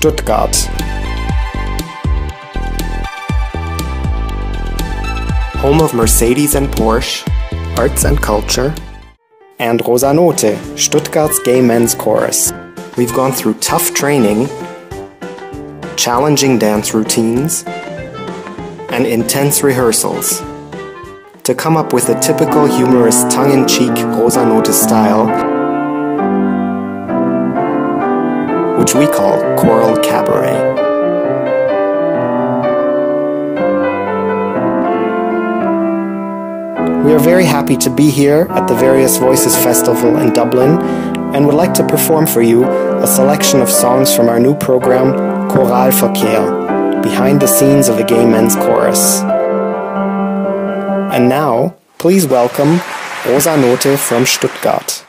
Stuttgart. Home of Mercedes and Porsche, arts and culture, and Rosa Note, Stuttgart's gay men's chorus. We've gone through tough training, challenging dance routines, and intense rehearsals to come up with a typical humorous tongue-in-cheek Rosa Note style, which we call choral cabaret. We are very happy to be here at the Various Voices Festival in Dublin and would like to perform for you a selection of songs from our new program Choralverkehr, behind the scenes of a gay men's chorus. And now, please welcome Rosa Note from Stuttgart.